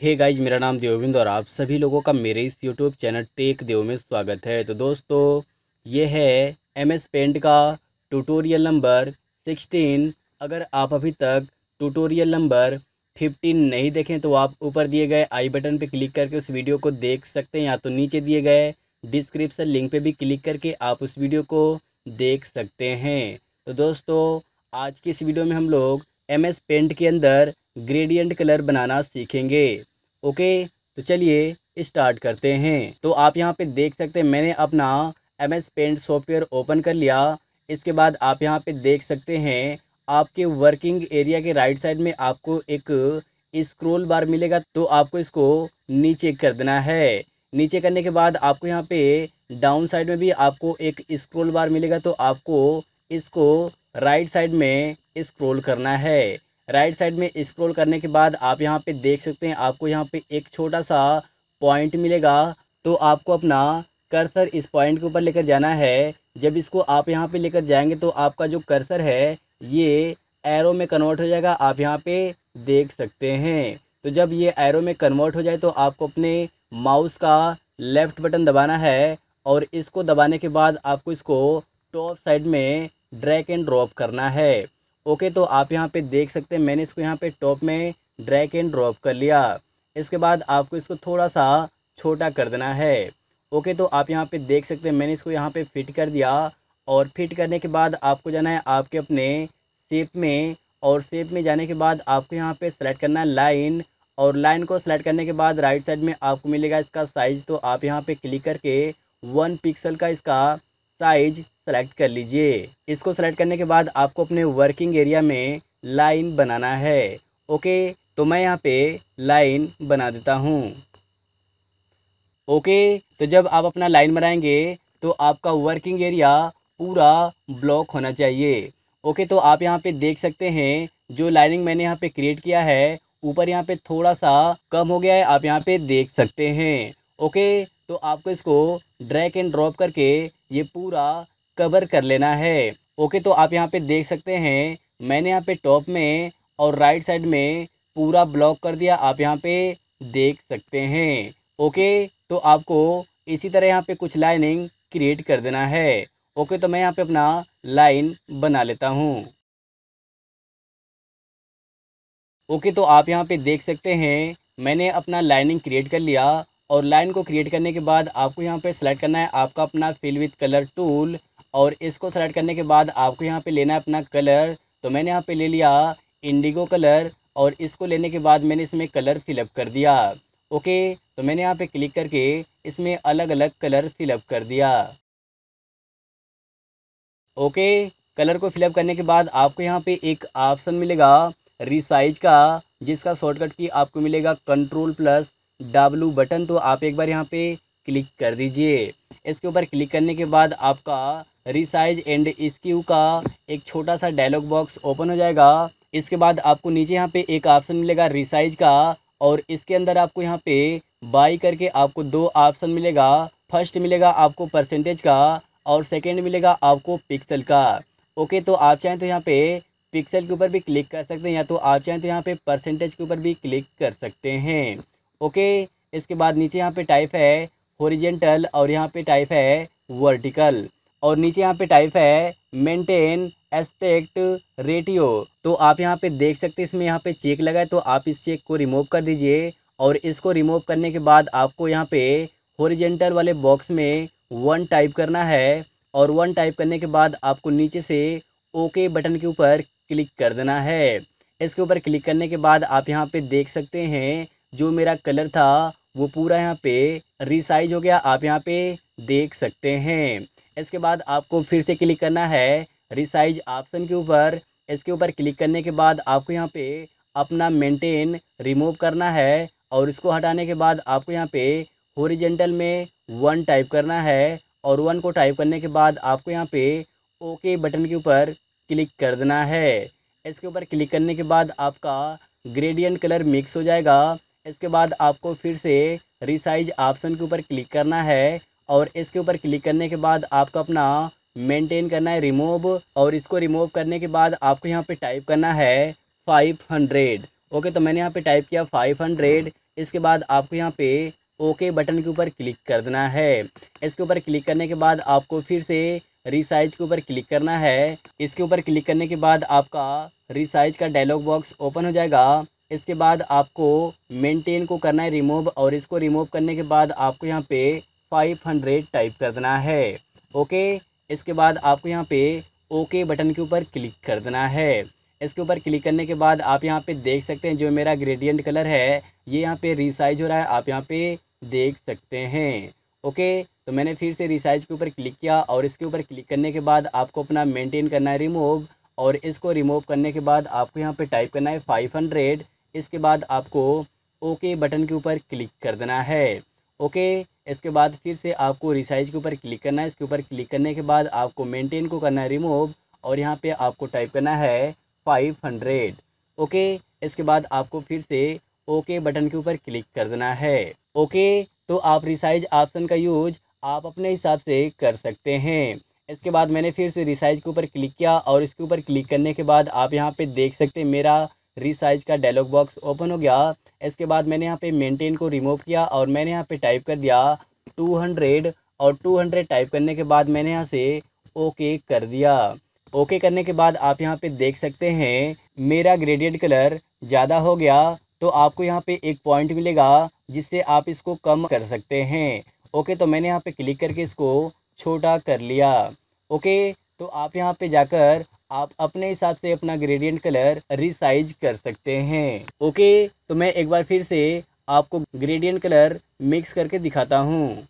हे hey guys मेरा नाम देवविंद और आप सभी लोगों का मेरे इस यूट्यूब चैनल टेक देव में स्वागत है। तो दोस्तों, ये है एम एस पेंट का ट्यूटोरियल नंबर 16 अगर आप अभी तक ट्यूटोरियल नंबर 15 नहीं देखें तो आप ऊपर दिए गए आई बटन पे क्लिक करके उस वीडियो को देख सकते हैं, या तो नीचे दिए गए डिस्क्रिप्सन लिंक पे भी क्लिक करके आप उस वीडियो को देख सकते हैं। तो दोस्तों, आज की इस वीडियो में हम लोग एम एस पेंट के अंदर ग्रेडियंट कलर बनाना सीखेंगे। ओके? तो चलिए स्टार्ट करते हैं। तो आप यहाँ पे देख सकते हैं, मैंने अपना M S paint software open कर लिया। इसके बाद आप यहाँ पे देख सकते हैं, आपके वर्किंग एरिया के राइट साइड में आपको एक स्क्रोल बार मिलेगा तो आपको इसको नीचे कर देना है। नीचे करने के बाद आपको यहाँ पे डाउन साइड में भी आपको एक स्क्रोल बार मिलेगा तो आपको इसको राइट साइड में स्क्रोल करना है। राइट साइड में स्क्रॉल करने के बाद आप यहाँ पे देख सकते हैं, आपको यहाँ पे एक छोटा सा पॉइंट मिलेगा। तो आपको अपना कर्सर इस पॉइंट के ऊपर लेकर जाना है। जब इसको आप यहाँ पे लेकर जाएँगे तो आपका जो कर्सर है, ये एरो में कन्वर्ट हो जाएगा। आप यहाँ पे देख सकते हैं। तो जब ये एरो में कन्वर्ट हो जाए तो आपको अपने माउस का लेफ़्ट बटन दबाना है और इसको दबाने के बाद आपको इसको टॉप साइड में ड्रैग एंड ड्रॉप करना है। ओके तो आप यहाँ पे देख सकते हैं, मैंने इसको यहाँ पे टॉप में ड्रैग एंड ड्रॉप कर लिया। इसके बाद आपको इसको थोड़ा सा छोटा कर देना है। ओके तो आप यहाँ पे देख सकते हैं, मैंने इसको यहाँ पे फिट कर दिया। और फिट करने के बाद आपको जाना है आपके अपने शेप में। और शेप में जाने के बाद आपको यहाँ पे सेलेक्ट करना है लाइन और लाइन को सेलेक्ट करने के बाद राइट साइड में आपको मिलेगा इसका साइज़ तो आप यहाँ पे क्लिक करके वन पिक्सल का इसका साइज़ सेलेक्ट कर लीजिए। इसको सेलेक्ट करने के बाद आपको अपने वर्किंग एरिया में लाइन बनाना है। ओके तो मैं यहाँ पे लाइन बना देता हूँ। ओके तो जब आप अपना लाइन बनाएँगे तो आपका वर्किंग एरिया पूरा ब्लॉक होना चाहिए। ओके तो आप यहाँ पे देख सकते हैं, जो लाइनिंग मैंने यहाँ पे क्रिएट किया है, ऊपर यहाँ पे थोड़ा सा कम हो गया है, आप यहाँ पे देख सकते हैं। ओके तो आपको इसको ड्रैग एंड ड्रॉप करके ये पूरा कवर कर लेना है। ओके तो आप यहाँ पे देख सकते हैं, मैंने यहाँ पे टॉप में और राइट साइड में पूरा ब्लॉक कर दिया। आप यहाँ पे देख सकते हैं। ओके तो आपको इसी तरह यहाँ पे कुछ लाइनिंग क्रिएट कर देना है। ओके तो मैं यहाँ पे अपना लाइन बना लेता हूँ। ओके तो आप यहाँ पे देख सकते हैं, मैंने अपना लाइनिंग क्रिएट कर लिया और लाइन को क्रिएट करने के बाद आपको यहाँ पे सेलेक्ट करना है आपका अपना फिल विथ कलर टूल और इसको सेलेक्ट करने के बाद आपको यहाँ पे लेना है अपना कलर तो मैंने यहाँ पे ले लिया इंडिगो कलर और इसको लेने के बाद मैंने इसमें कलर फिलअप कर दिया। ओके तो मैंने यहाँ पे क्लिक करके इसमें अलग अलग कलर फिलअप कर दिया। ओके कलर को फिलअप करने के बाद आपको यहाँ पे एक ऑप्शन मिलेगा रिसाइज का, जिसका शॉर्टकट की आपको मिलेगा कंट्रोल प्लस डब्लू बटन तो आप एक बार यहाँ पे क्लिक कर दीजिए। इसके ऊपर क्लिक करने के बाद आपका रिसाइज एंड स्क्यू का एक छोटा सा डायलॉग बॉक्स ओपन हो जाएगा। इसके बाद आपको नीचे यहाँ पे एक ऑप्शन मिलेगा रिसाइज का और इसके अंदर आपको यहाँ पे बाई करके आपको दो ऑप्शन मिलेगा। फ़र्स्ट मिलेगा आपको परसेंटेज का और सेकेंड मिलेगा आपको पिक्सल का। ओके तो आप चाहें तो यहाँ पे पिक्सल के ऊपर भी क्लिक कर सकते हैं या तो आप चाहें तो यहाँ पे परसेंटेज के ऊपर भी क्लिक कर सकते हैं। ओके इसके बाद नीचे यहाँ पे टाइप है होरिजेंटल और यहाँ पे टाइप है वर्टिकल और नीचे यहाँ पे टाइप है मेंटेन एस्पेक्ट रेटियो तो आप यहाँ पे देख सकते हैं, इसमें यहाँ पे चेक लगा है तो आप इस चेक को रिमूव कर दीजिए और इसको रिमूव करने के बाद आपको यहाँ पे होरिजेंटल वाले बॉक्स में वन टाइप करना है और वन टाइप करने के बाद आपको नीचे से ओके बटन के ऊपर क्लिक कर देना है। इसके ऊपर क्लिक करने के बाद आप यहाँ पे देख सकते हैं, जो मेरा कलर था वो पूरा यहाँ पे रिसाइज हो गया। आप यहाँ पे देख सकते हैं। इसके बाद आपको फिर से क्लिक करना है। रिसाइज ऑप्शन के ऊपर, इसके ऊपर क्लिक करने के बाद आपको यहाँ पे अपना मेंटेन रिमूव करना है और इसको हटाने के बाद आपको यहाँ पे होरिजेंटल में वन टाइप करना है और वन को टाइप करने के बाद आपको यहाँ पे ओके बटन के ऊपर क्लिक कर देना है। इसके ऊपर क्लिक करने के बाद आपका ग्रेडियंट कलर मिक्स हो जाएगा। इसके बाद आपको फिर से रिसाइज ऑप्शन के ऊपर क्लिक करना है और इसके ऊपर क्लिक करने के बाद आपको अपना मेंटेन करना है रिमूव और इसको रिमूव करने के बाद आपको यहाँ पे टाइप करना है फाइव हंड्रेड ओके तो मैंने यहाँ पे टाइप किया फाइव हंड्रेड इसके बाद आपको यहाँ पे ओके बटन के ऊपर क्लिक कर देना है। इसके ऊपर क्लिक करने के बाद आपको फिर से रिसाइज के ऊपर क्लिक करना है। इसके ऊपर क्लिक करने के बाद आपका रिसाइज का डायलॉग बॉक्स ओपन हो जाएगा। इसके बाद आपको मेंटेन को करना है रिमूव और इसको रिमूव करने के बाद आपको यहाँ पे 500 टाइप कर देना है। ओके इसके बाद आपको यहाँ पे ओके बटन के ऊपर क्लिक कर देना है। इसके ऊपर क्लिक करने के बाद आप यहाँ पे देख सकते हैं, जो मेरा ग्रेडियंट कलर है, ये यहाँ पे रिसाइज हो रहा है, आप यहाँ पे देख सकते हैं। ओके तो मैंने फिर से रिसाइज के ऊपर क्लिक किया, और इसके ऊपर क्लिक करने के बाद आपको अपना मेंटेन करना है रिमूव और इसको रिमूव करने के बाद आपको यहाँ पे टाइप करना है फाइव हंड्रेड इसके बाद आपको ओके बटन के ऊपर क्लिक कर देना है। ओके इसके बाद फिर से आपको रिसाइज के ऊपर क्लिक करना है। इसके ऊपर क्लिक करने के बाद आपको मेंटेन को करना है रिमूव और यहाँ पे आपको टाइप करना है फाइव हंड्रेड ओके इसके बाद आपको फिर से ओके बटन के ऊपर क्लिक कर देना है। ओके तो आप रिसाइज ऑप्शन का यूज़ आप अपने हिसाब से कर सकते हैं। इसके बाद मैंने फिर से रिसाइज के ऊपर क्लिक किया और इसके ऊपर क्लिक करने के बाद आप यहाँ पे देख सकते हैं मेरा रिसाइज का डायलॉग बॉक्स ओपन हो गया। इसके बाद मैंने यहाँ पे मेंटेन को रिमूव किया और मैंने यहाँ पे टाइप कर दिया 200 और 200 टाइप करने के बाद मैंने यहाँ से ओके कर दिया। ओके करने के बाद आप यहाँ पे देख सकते हैं, मेरा ग्रेडियंट कलर ज़्यादा हो गया तो आपको यहाँ पे एक पॉइंट मिलेगा जिससे आप इसको कम कर सकते हैं। ओके तो मैंने यहाँ पे क्लिक करके इसको छोटा कर लिया। ओके तो आप यहाँ पे जाकर आप अपने हिसाब से अपना ग्रेडियंट कलर रिसाइज कर सकते हैं। ओके तो मैं एक बार फिर से आपको ग्रेडियंट कलर मिक्स करके दिखाता हूँ।